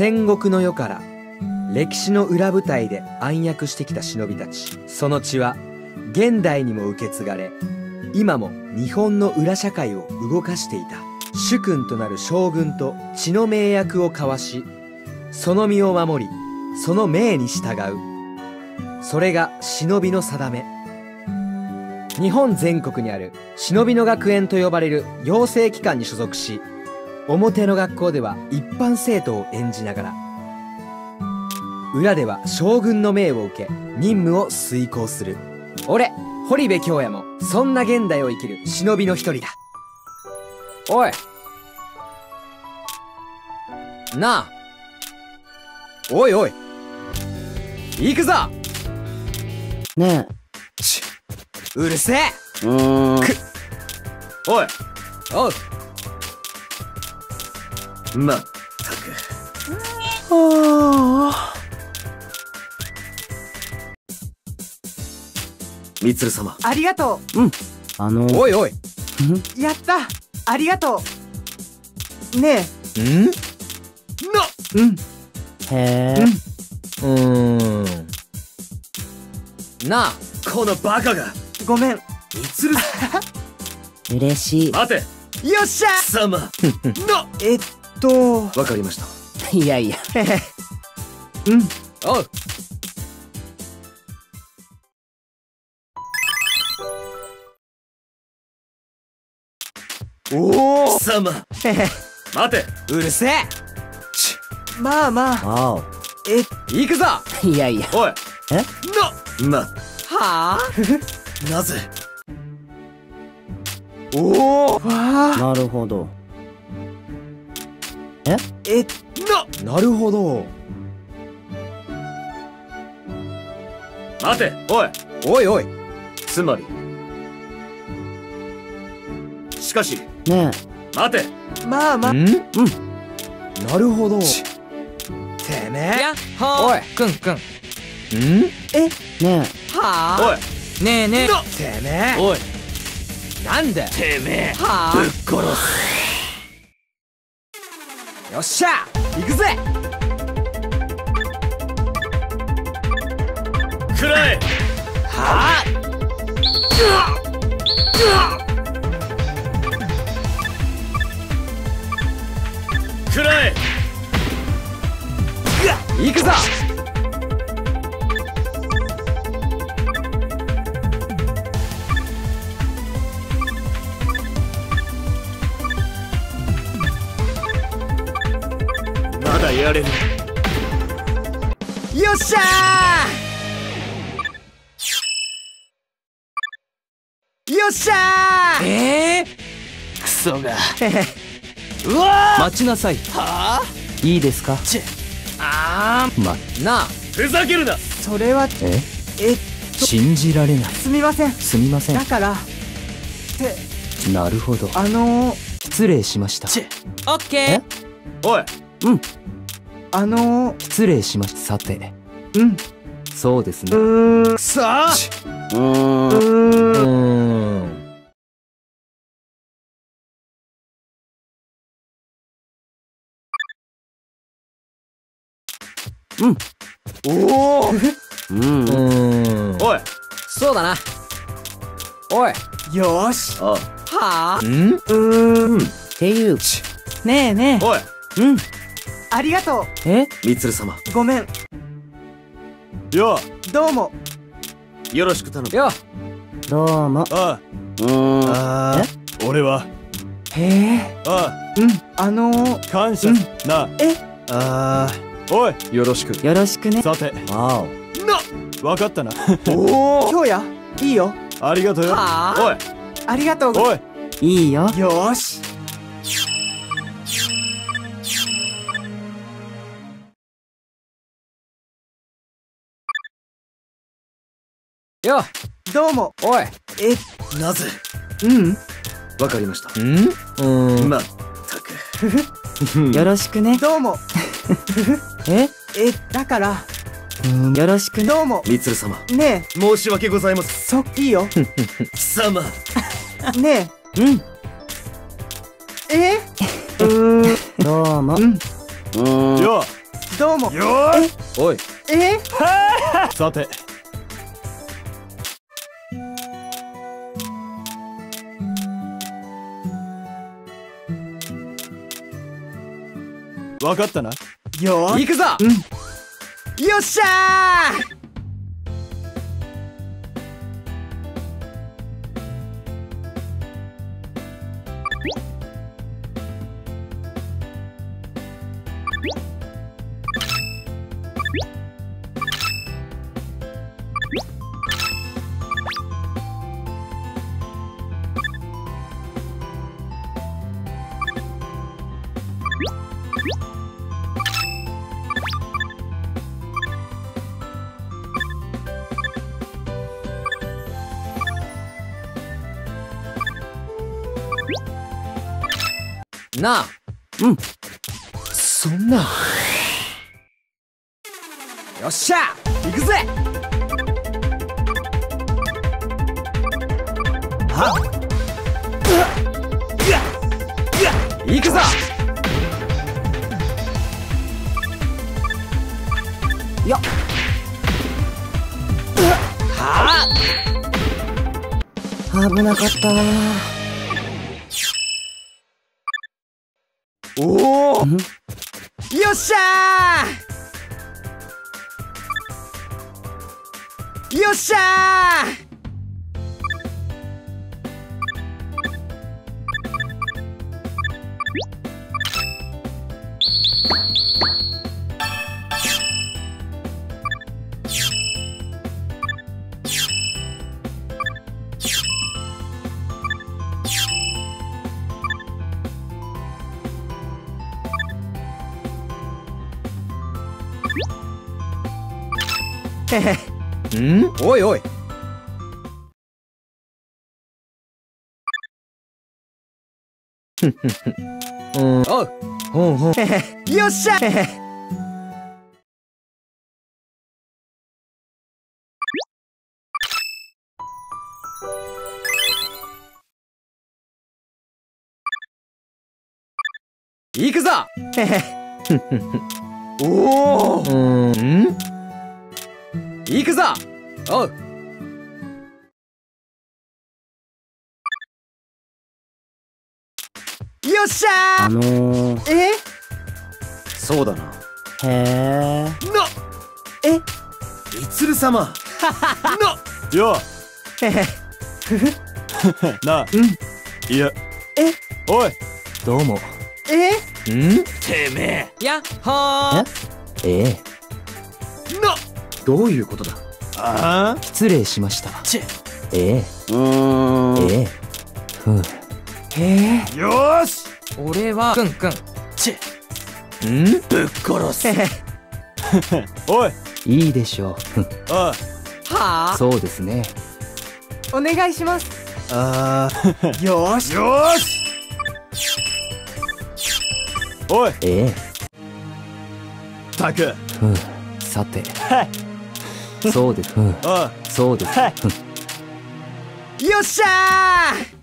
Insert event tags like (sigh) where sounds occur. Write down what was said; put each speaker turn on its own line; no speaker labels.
戦国の世から歴史の裏舞台で暗躍してきた忍びたち。その血は現代にも受け継がれ今も日本の裏社会を動かしていた主君となる将軍と血の盟約を交わしその身を守りその命に従う。それが忍びの定め。日本全国にある忍びの学園と呼ばれる養成機関に所属し表の学校では一般生徒を演じながら裏では将軍の命を受け任務を遂行する。俺堀部京也もそんな現代を生きる忍びの一人だ。おい。なあ。おいおい。行くぞ。
ね
ちうるせえ。
え。うーん。
おい。
おう
まったく。みつる様。
ありがと
あの、
おいおい。
うやった。ありがとう。ね
ん？
な。
えうん。
へえ。
うーん。なあ
このバカが。
ごめん。
みつる
嬉しい。
待て。
よっしゃ。
貴様。な。
えっと
わかりました。
いやいや。
うん。
おう。おお
貴様。(laughs) 待て。
うるせえ。
まあまあ。
わお。
え。
行くぞ。
いやいや。
おい。
え？
な。ま
はあ？(laughs)
なぜ。
おお
なるほど。
え？
な
なるほど。
待ておい。
おいおい。
つまり。しかし。
ね
待て。
まあまあ。
ん？うん。なるほど。てめえ。
やっほ
おい。
ーくんくん。
ん？
え？ね
はあ？
おい。
ねえねえ。
な
てめえ。
おい。
なんで？
てめえ。
は
ぶっ殺
あよっしゃ行くぜ。
すくらえ
は
くらえ
あ行くぞ
やれる。
よっしゃー！よっしゃー！
ええ
クソが。(laughs)
うわ
待ちなさい。
いいですか？
あ
ま、
ーなあ。
ふざけるな。
それは
え？
え
信じられない。
すみません。
すみません。
だ。からって
なるほど。
あのー、
失礼しました。
オッケー。
おい
あのー、
失礼しました。さて、
うん。
そうですね。
うーん。
くそー
うーん。
うーん。
うーん。おお
うん。
うーん。
おい。
そうだな。おい。
よーし。
あ。
はあ？ん。
うーん。
っていう。
ねえね
おい。
えうんありがと
え？
みつる様。
うごめん。
よ。
どうも。
よろしく頼む。
よ。
どうも。
あ
うーん。
あ俺は。
へえ。
あ
うん。あのー、
感謝。な。
え？
あおい。よろしく。
よろしくね。
さて。
わお。
わかったな。
おお (laughs)
今日や？いいよ。
ありがとうよ。
はあ
おい。
ありがとう
おい。
いいよ。
よーし
よ。
どうも。
おい。
え
なぜ？
うん。
わかりました。
ん？うーん。
まったく。(laughs)
よろしくね。
どうも。(laughs)
え？
えだから。
うんよろしくね。
どうも。
みつる様。
ね
申し訳ございません
えそいいよ。
貴様。(laughs)
ね
うん。
え？えうーん
どうも。
うん。
うーん。
よ。
どうも。
よーし
おい。
え？
さてわかったな。
よー。
行くぞ。
よっしゃー
なあ。
うん。
そんな。よっしゃ。行くぜ。は行くぞ
よっ。
は
危なかった
おお
ん？
よっしゃー。よっしゃー
ん？おいおい。うん。おう。ほんほん。
よっしゃ。(laughs)
行くぞ。おおうん行くぞ！おう。
よっしゃ
あのー、
ーえ？
そうだな。
へえ
な
え？
みつる様。(laughs) なよ。
へへ。
なうん。いや。
え？
おい。
どうも。
え？
ん？
てめ
やっほー。
え？え
え。な
どういうことだ？
ああ？
失礼しました。
ち
ええ。
うーん。
ええ。ふう。
へえ。
よーし！
俺はくんくん。
ち
ん？
ぶっ殺す。
へへ。(laughs)
おい。
いいでしょう。ふん。
あ
は
そうですね。
お願いします。
あ (laughs)
よーし。
よーし！おい。
ええ。
たく
ふう。さてそうです。ふう
あ
そうです。ふん。
よっしゃー